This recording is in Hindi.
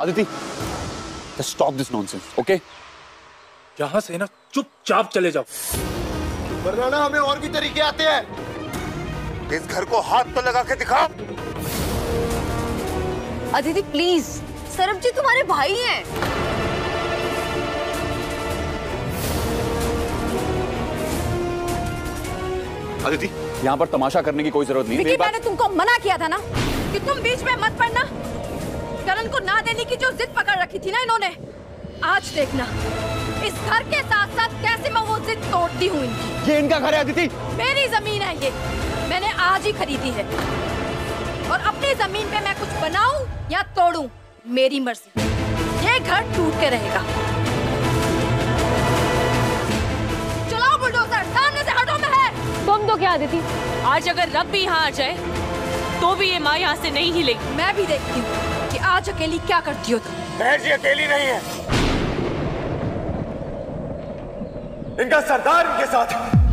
Aditi just stop this nonsense, okay? यहाँ से ना चुपचाप चले जाओ। वरना ना हमें और भी तरीके आते हैं। इस घर को हाथ तो लगा के दिखाओ अदिति प्लीज़ सरब जी तुम्हारे भाई हैं। अदिति यहाँ पर तमाशा करने की कोई ज़रूरत नहीं। है। मैंने तुमको मना किया था ना कि तुम बीच में मत पड़ना। देने की जो जिद पकड़ रखी थी ना इन्होंने आज देखना। इस घर के साथ साथ कैसे मैं वो जिद तोड़ती हूँ इनकी? ये इनका घर है अदिति। मेरी ज़मीन है ये। मैंने आज ही खरीदी है। और अपनी ज़मीन पे मैं कुछ बनाऊँ या तोड़ूं मेरी मर्ज़ी। ये घर टूट के रहेगा। चलाओ बुलडोजर सामने से हटो मैं। है तुम तो क्या आदिति आज अगर रब भी यहाँ आ जाए तो भी ये माँ यहाँ से नहीं हिलेगी। मैं भी देखती हूँ। कि आज अकेली क्या करती हो तुम? बहन जी अकेली नहीं है। इनका सरदार इनके साथ है।